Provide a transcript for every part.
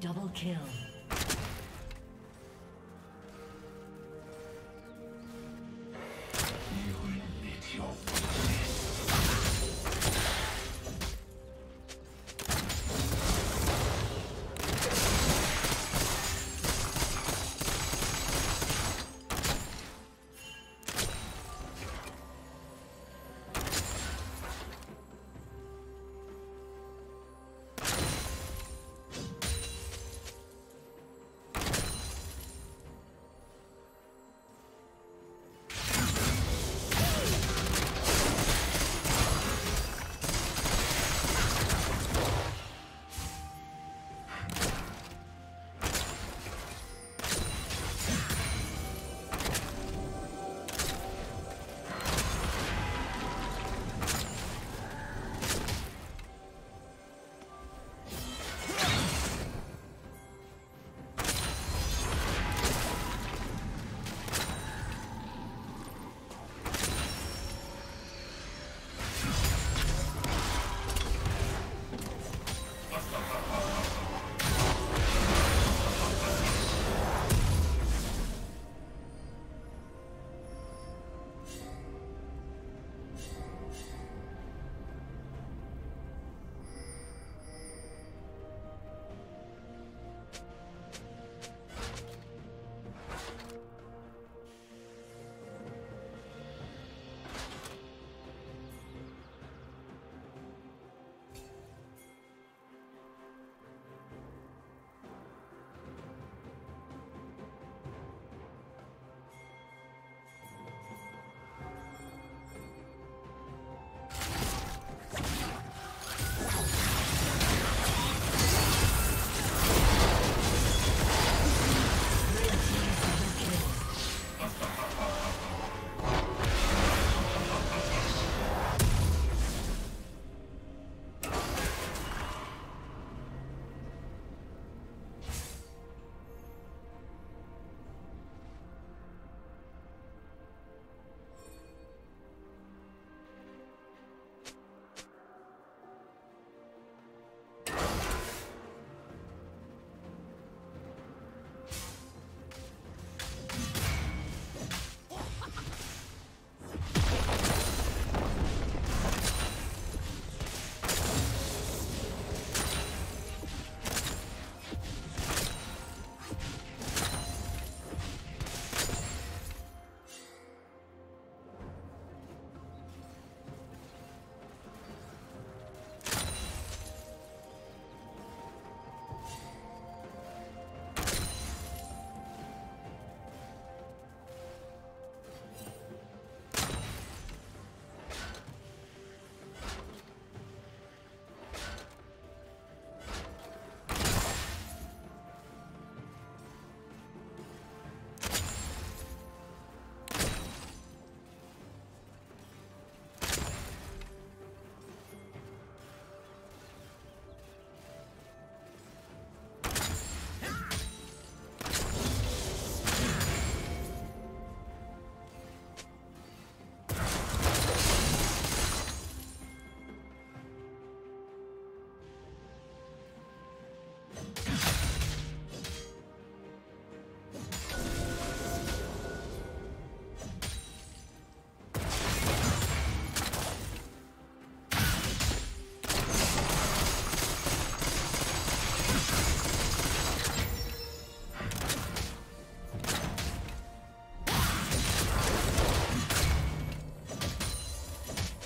double kill.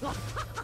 ハハハ!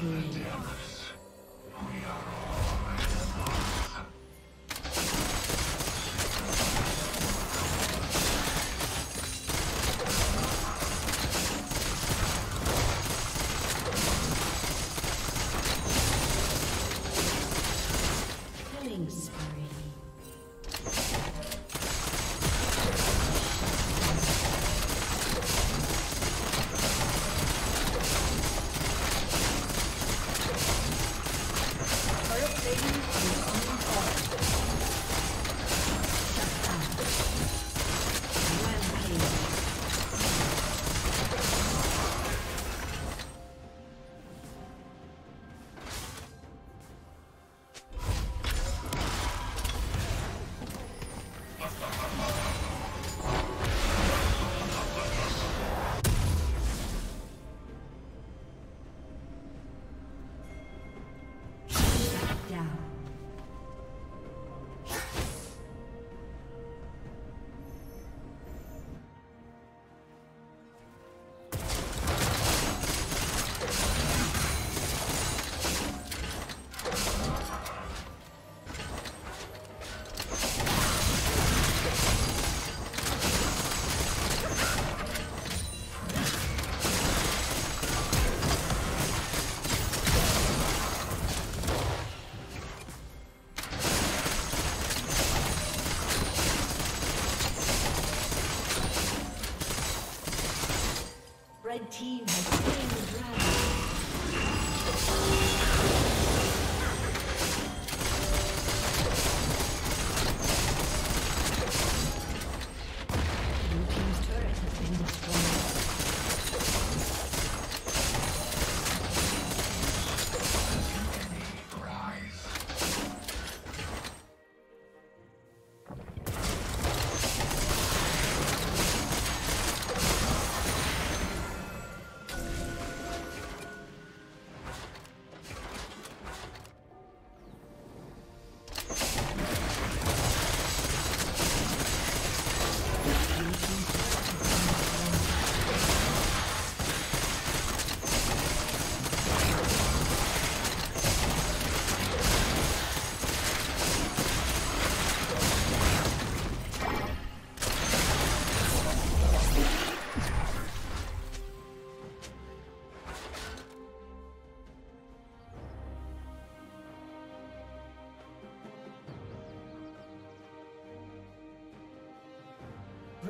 Yeah.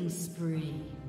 Killing spree.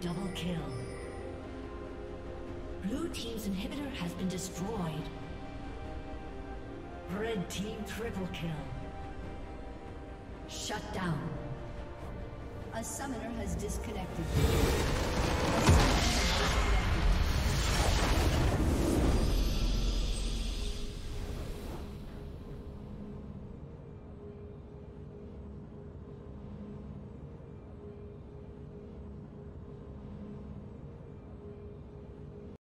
Double kill. Blue team's inhibitor has been destroyed. Red team triple kill. Shut down. A summoner has disconnected.